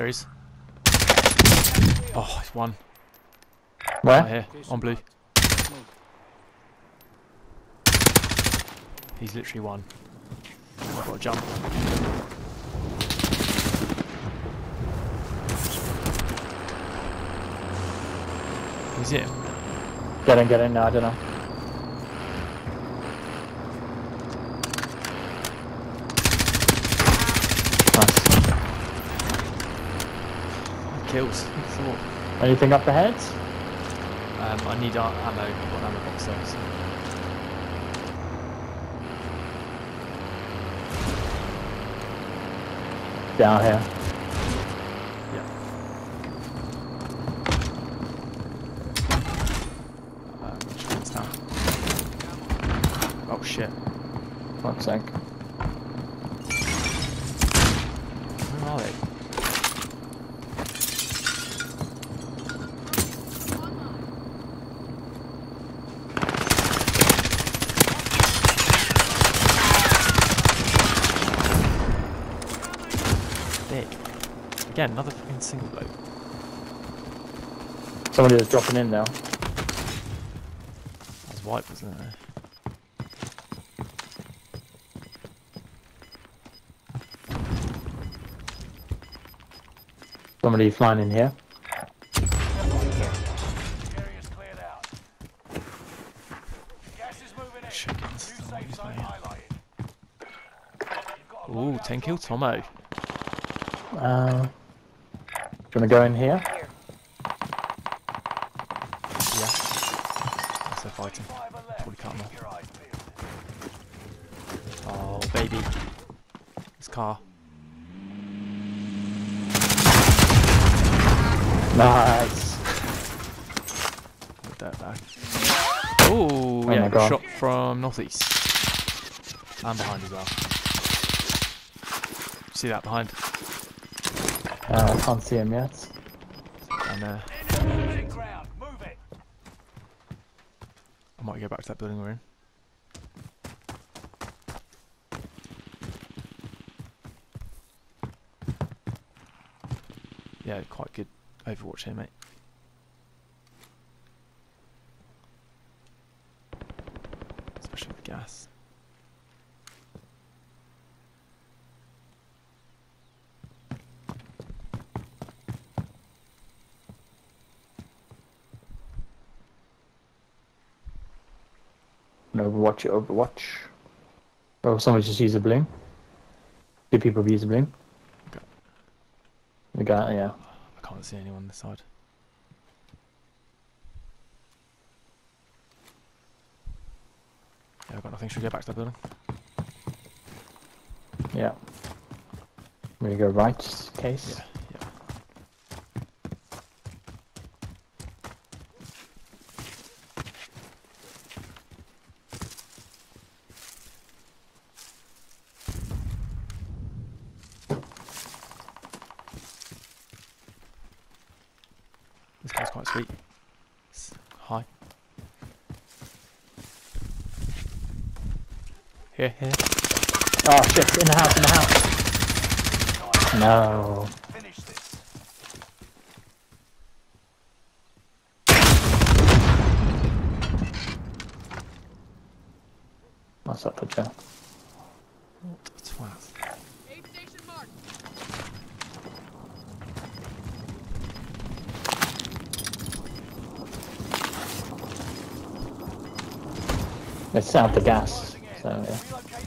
There he is. Oh, he's one. Where? Right here, on blue. He's literally one. I've got to jump. He's it. Get in, get in. No, I don't know. Nice. Kills. Anything up ahead? Um, I need ammo. I've got ammo box there. So. Down here. Yeah. Um, which down? Oh shit. One sec. Where are they? Again, another fucking single bloke. Somebody was dropping in now. That was white, wasn't it? Somebody flying in here. Area's cleared out. Gas is moving in. Chickens. New safe zone highlighted. You've got a Ooh, 10 kill. Tomo. Uh, gonna go in here. Yeah. That's they're fighting. Five are left. Probably cut 'em off. Keep your eyes peeled. Oh, baby. This car. Nice. Put that back. Ooh, oh my yeah. God. Shot from northeast. And behind as well. See that behind? Uh, I can't see him yet. Move it. I might go back to that building we're in. Yeah, quite good Overwatch here, mate. Especially with gas. No Overwatch, Overwatch. Oh, someone just used a bling. Two people have used a bling. Okay. The guy, yeah. I can't see anyone on this side. Yeah, I've got nothing. Should we go back to that building? Yeah. We go right, case. Yeah. This guy's quite sweet. Here, here. Oh shit, in the house, in the house. No. Finish this. What's up, Butcher? What a twat. It's out the gas. So, yeah.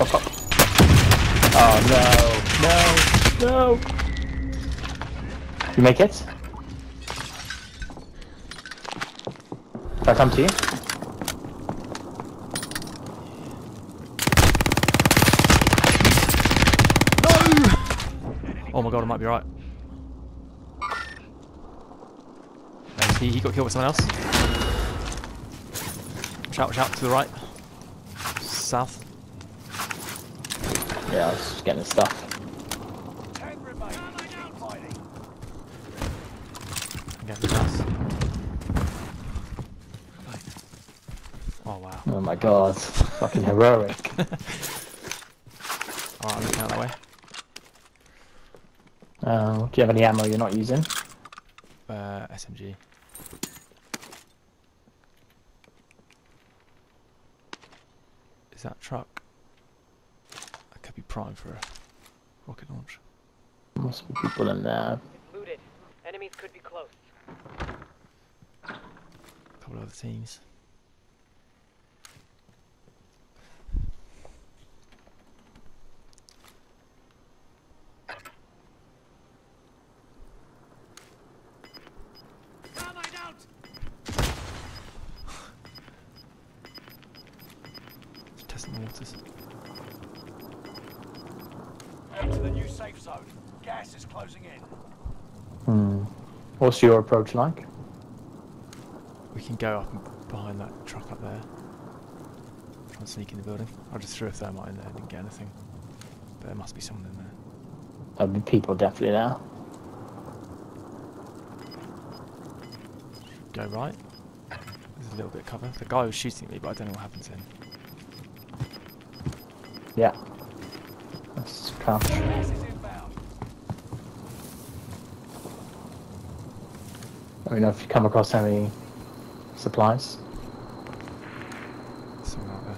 Oh no, no, no. You make it? Can I come to you? No! Oh my god, I might be right. He, he got killed with someone else. Shout, shout to the right. South. Yeah, I was just getting stuff. Ten remain. Keep fighting. Again, south. Oh wow. Oh my god, fucking heroic. Alright, I'm looking out that way. Uh, do you have any ammo you're not using? Uh, SMG. Is that truck? That could be prime for a rocket launch. Must be people in there. Looted. Enemies could be close. A couple of other teams. Just Testing the waters. Head to the new safe zone. Gas is closing in. Hmm. What's your approach like? We can go up and behind that truck up there. Try and sneak in the building. I just threw a thermite in there, and didn't get anything. But there must be someone in there. There'll be people definitely there. Go right. There's a little bit of cover. The guy was shooting at me, but I don't know what happened to him. Yeah. That's inbound. I mean, if you come across any supplies. Someone out there.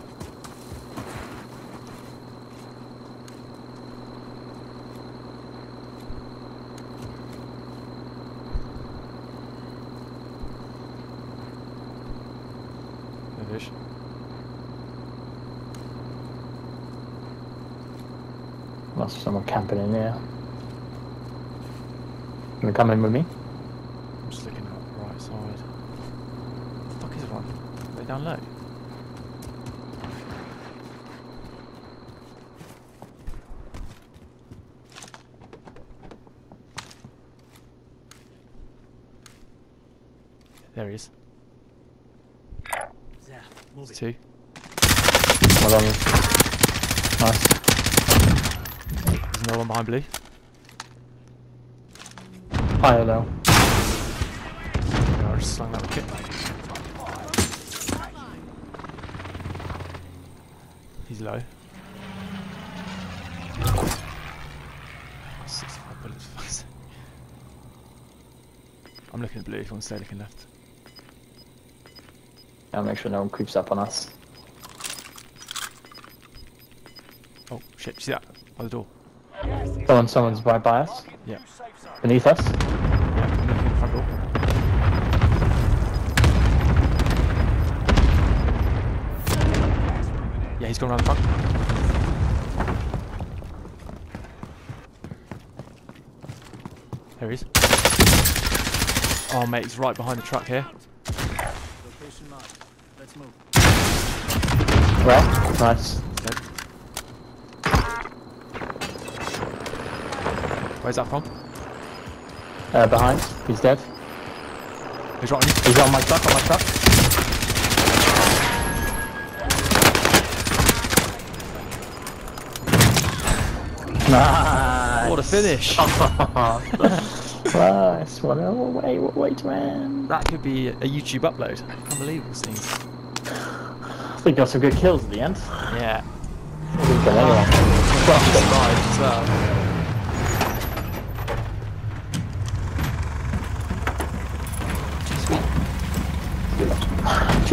No fish. Must be someone camping in there. Gonna come in with me? I'm just looking at the right side. The fuck is one? Are they down low? There he is. There's two. Well done. Nice. There's another one behind blue. Higher low. Yeah, I just slung that with kit. He's low. 65 bullets, for fuck's sake. I'm looking at blue if you want to stay looking left. I'll make sure no one creeps up on us. Oh shit, see that? By the door. Gas Someone, someone's right by us. Yeah. new safe zone. Beneath us. Yeah, I'm looking the front door. Gas moving in. Yeah, he's gone around the front. There he is. Oh mate, he's right behind the truck here. let's move Well, nice. Dead. Where's that from? Uh, behind. He's dead. He's right on you. He's on my truck, on my truck. Nice. What a finish! nice. What a way, what way to end. That could be a YouTube upload. Unbelievable things. I think got some good kills at the end. Yeah. Didn't kill anyone. Survived as well.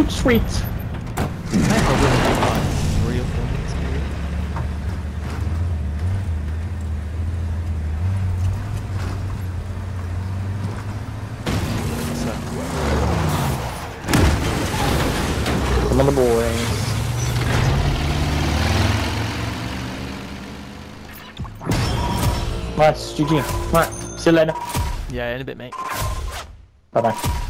Sweet. Real things. So, Come on. Nice, GG. Right, see you later. yeah, in a bit, mate. Bye bye.